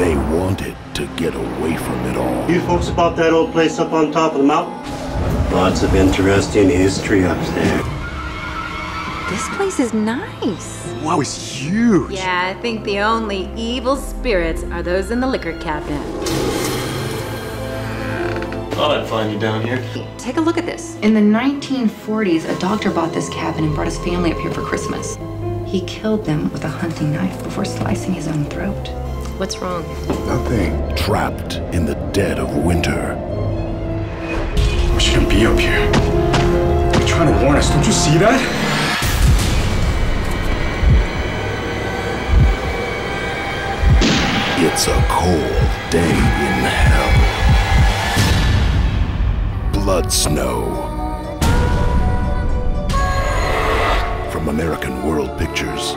They wanted to get away from it all. You folks about that old place up on top of the mountain? Lots of interesting history up there. This place is nice. Wow, it's huge. Yeah, I think the only evil spirits are those in the liquor cabinet. Thought I'd find you down here. Take a look at this. In the 1940s, a doctor bought this cabin and brought his family up here for Christmas. He killed them with a hunting knife before slicing his own throat. What's wrong? Nothing. Trapped in the dead of winter. We shouldn't be up here. They're trying to warn us. Don't you see that? It's a cold day in hell. Blood Snow. From American World Pictures.